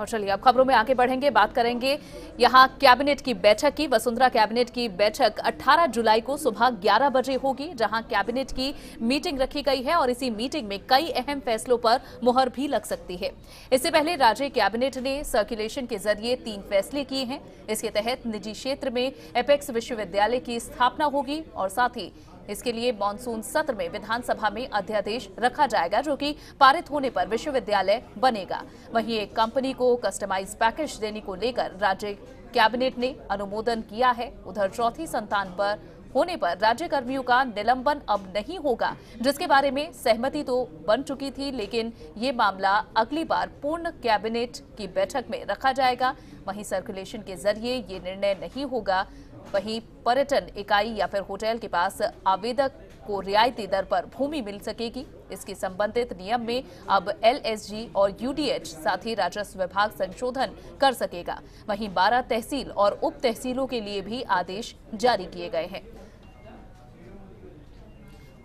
और चलिए, अब खबरों में आगे बढ़ेंगे, बात करेंगे यहाँ कैबिनेट की बैठक की। वसुंधरा कैबिनेट की बैठक 18 जुलाई को सुबह 11 बजे होगी, जहाँ कैबिनेट की मीटिंग रखी गई है और इसी मीटिंग में कई अहम फैसलों पर मुहर भी लग सकती है। इससे पहले राज्य कैबिनेट ने सर्कुलेशन के ज़रिए तीन फैसले किए हैं। इसके तहत निजी क्षेत्र में एपेक्स विश्वविद्यालय की स्थापना होगी और साथ ही इसके लिए मानसून सत्र में विधानसभा में अध्यादेश रखा जाएगा, जो कि पारित होने पर विश्वविद्यालय बनेगा। वहीं एक कंपनी को कस्टमाइज पैकेज देने को लेकर राज्य कैबिनेट ने अनुमोदन किया है। उधर चौथी संतान पर होने पर राज्य कर्मियों का निलंबन अब नहीं होगा, जिसके बारे में सहमति तो बन चुकी थी, लेकिन ये मामला अगली बार पूर्ण कैबिनेट की बैठक में रखा जाएगा। वहीं सर्कुलेशन के ज़रिए ये निर्णय नहीं होगा वहीं पर्यटन इकाई या फिर होटल के पास आवेदक को रियायती दर पर भूमि मिल सकेगी। इसके संबंधित नियम में अब एलएसजी और यूडीएच साथ ही राजस्व विभाग संशोधन कर सकेगा। वहीं 12 तहसील और उप तहसीलों के लिए भी आदेश जारी किए गए हैं।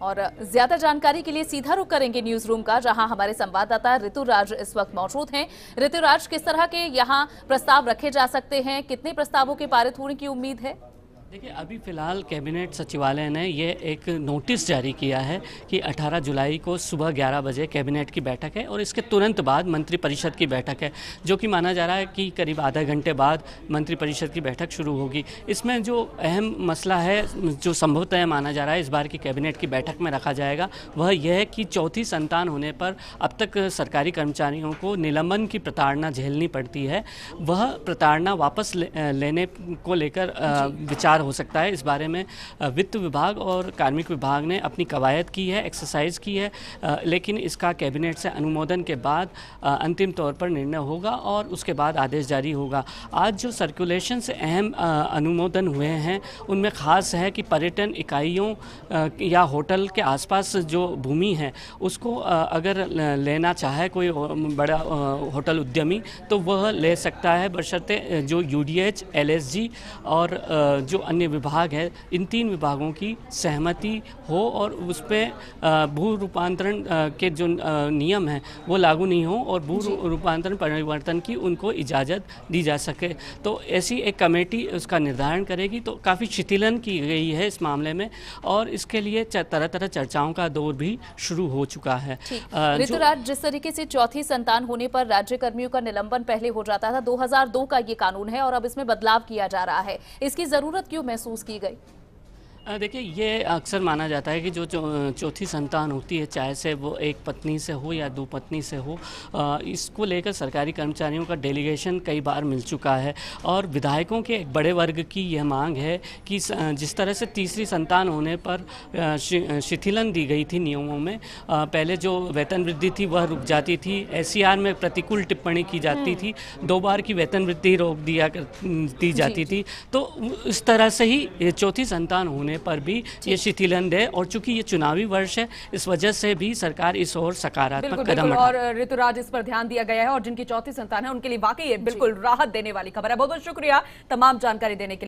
और ज़्यादा जानकारी के लिए सीधा रुख करेंगे न्यूज़ रूम का, जहाँ हमारे संवाददाता ऋतुराज इस वक्त मौजूद हैं। ऋतुराज, किस तरह के यहाँ प्रस्ताव रखे जा सकते हैं? कितने प्रस्तावों के पारित होने की उम्मीद है? देखिए अभी फ़िलहाल कैबिनेट सचिवालय ने ये एक नोटिस जारी किया है कि 18 जुलाई को सुबह 11 बजे कैबिनेट की बैठक है और इसके तुरंत बाद मंत्रिपरिषद की बैठक है जो कि माना जा रहा है कि करीब आधा घंटे बाद मंत्रिपरिषद की बैठक शुरू होगी। इसमें जो अहम मसला है जो संभवतः माना जा रहा है इस बार की कैबिनेट की बैठक में रखा जाएगा वह यह है कि चौथी संतान होने पर अब तक सरकारी कर्मचारियों को निलंबन की प्रताड़ना झेलनी पड़ती है। वह प्रताड़ना वापस लेने को लेकर विचार हो सकता है इस बारे में वित्त विभाग और कार्मिक विभाग ने अपनी कवायद की है एक्सरसाइज की है लेकिन इसका कैबिनेट से अनुमोदन के बाद अंतिम तौर पर निर्णय होगा और उसके बाद आदेश जारी होगा। आज जो सर्कुलेशन से अहम अनुमोदन हुए हैं, उनमें ख़ास है कि पर्यटन इकाइयों या होटल के आसपास जो भूमि है, उसको अगर लेना चाहे कोई बड़ा होटल उद्यमी तो वह ले सकता है। बशर्ते जो U D L S G और जो अन्य विभाग है इन तीन विभागों की सहमति हो और उस पर भू रूपांतरण के जो नियम हैं वो लागू नहीं हो और भू रूपांतरण परिवर्तन की उनको इजाज़त दी जा सके। तो ऐसी एक कमेटी उसका निर्धारण करेगी तो काफ़ी शिथिलन की गई है इस मामले में और इसके लिए तरह तरह चर्चाओं का दौर भी शुरू हो चुका है। ऋतुराज जिस तरीके से चौथी संतान होने पर राज्य कर्मियों का निलंबन पहले हो जाता था 2002 का ये कानून है और अब इसमें बदलाव किया जा रहा है। इसकी ज़रूरत महसूस की गई? देखिए ये अक्सर माना जाता है कि जो चौथी संतान होती है चाहे से वो एक पत्नी से हो या दो पत्नी से हो इसको लेकर सरकारी कर्मचारियों का डेलीगेशन कई बार मिल चुका है और विधायकों के एक बड़े वर्ग की यह मांग है कि जिस तरह से तीसरी संतान होने पर शिथिलन दी गई थी नियमों में पहले जो वेतन वृद्धि थी वह रुक जाती थी एस में प्रतिकूल टिप्पणी की जाती हम्म। थी दो बार की वेतन वृद्धि रोक दिया कर दी जाती थी तो इस तरह से ही चौथी संतान होने होने पर भी ये शिथिलन है और चूँकि ये चुनावी वर्ष है इस वजह से भी सरकार इस ओर सकारात्मक कदम और ऋतुराज इस पर ध्यान दिया गया है और जिनकी चौथी संतान है उनके लिए वाकई बिल्कुल राहत देने वाली खबर है। बहुत बहुत शुक्रिया तमाम जानकारी देने के